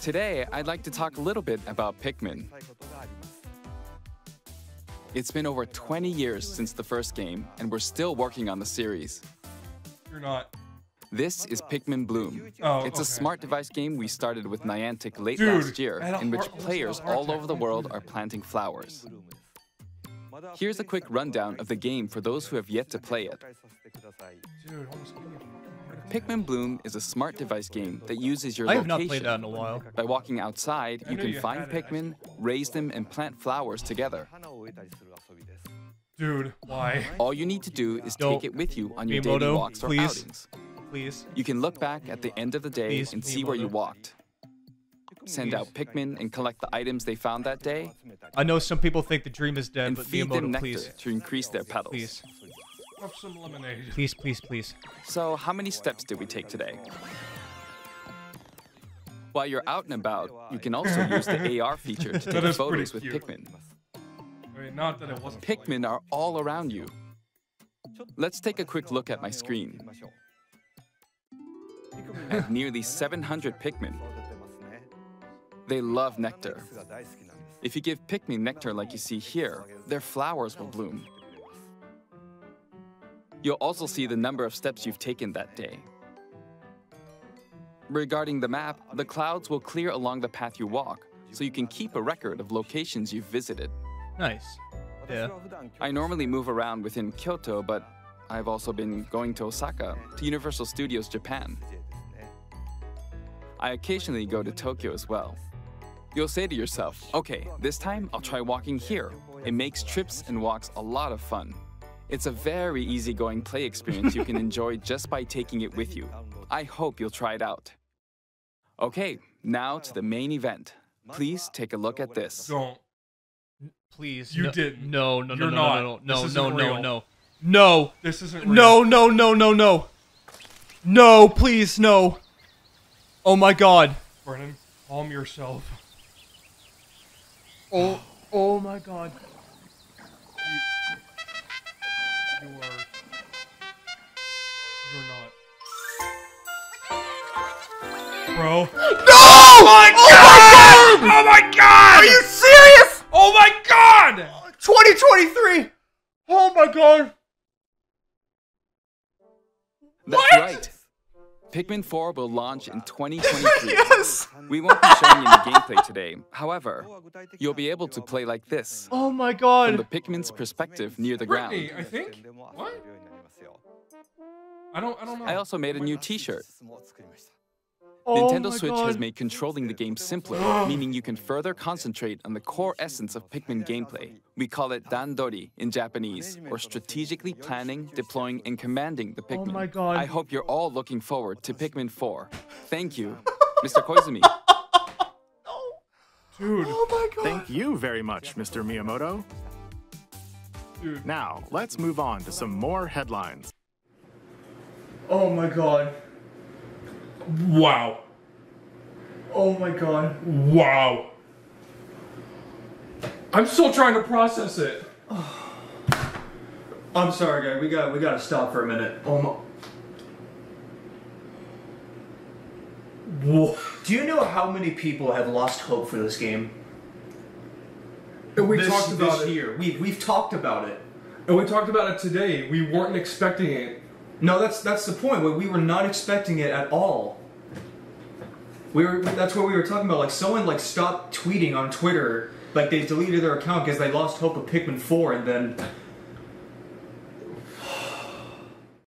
Today, I'd like to talk a little bit about Pikmin. It's been over 20 years since the first game, and we're still working on the series. You're not. This is Pikmin Bloom. Oh, it's a smart device game we started with Niantic late Dude, last year, I had a in which players all over the world are planting flowers. Here's a quick rundown of the game for those who have yet to play it. Dude, almost gave me a fucking heart attack. Pikmin Bloom is a smart device game that uses your I have location. not played that in a while. By walking outside, you can find had Pikmin, raise them, and plant flowers together. Dude, why? All you need to do is Yo, take it with you on your daily Miyamoto, walks or please. outings. Please. You can look back at the end of the day Please, and see where you walked. Send out Pikmin and collect the items they found that day, I know some people think the dream is dead, and but feed them Miyamoto, nectar please. to increase their petals. Please. Have some lemonade. Please, please, please. So, how many steps did we take today? While you're out and about, you can also use the AR feature to take photos with. Pikmin. I mean, not that it wasn't. Pikmin are all around you. Let's take a quick look at my screen. I have nearly 700 Pikmin. They love nectar. If you give Pikmin nectar like you see here, their flowers will bloom. You'll also see the number of steps you've taken that day. Regarding the map, the clouds will clear along the path you walk, so you can keep a record of locations you've visited. Nice. Yeah. I normally move around within Kyoto, but I've also been going to Osaka, to Universal Studios Japan. I occasionally go to Tokyo as well. You'll say to yourself, okay, this time I'll try walking here. It makes trips and walks a lot of fun. It's a very easygoing play experience you can enjoy just by taking it with you. I hope you'll try it out. Okay, now to the main event. Please take a look at this. Don't. Please. You no, didn't. No, no, no, You're no, not. no, no, This no, no, isn't no, real. no. No. This isn't real. No, no, no, no, no. No, please, no. Oh my god. Brandon, calm yourself. Oh, oh my god. You are. You're not. Bro. No! Oh my oh god! Oh my god! Are you serious? Oh my god! 2023. Oh my god. That's What? right. Pikmin 4 will launch in 2023. Yes. We won't be showing you any gameplay today. However, you'll be able to play like this, Oh my god! from the god. Pikmin's perspective near the Brittany, ground. I think. What? I don't. I don't know. I also made a new t-shirt. Oh Nintendo my Switch god. has made controlling the game simpler, meaning you can further concentrate on the core essence of Pikmin gameplay. We call it dandori in Japanese, or strategically planning, deploying, and commanding the oh Pikmin. Oh my God. I hope you're all looking forward to Pikmin 4. Thank you, Mr. Koizumi. Dude. Oh my god. Thank you very much, Mr. Miyamoto. Dude. Now, let's move on to some more headlines. Oh my god. Wow. Oh my god. Wow. I'm still trying to process it. I'm sorry, guy. We got we got to stop for a minute. Oh my. Whoa. Do you know how many people have lost hope for this game? And we this, talked about this it. year. We we've talked about it. And we talked about it today. We weren't expecting it. No, that's that's the point. We- We were not expecting it at all. We were that's what we were talking about. Like someone like stopped tweeting on Twitter, like they deleted their account because they lost hope of Pikmin 4, and then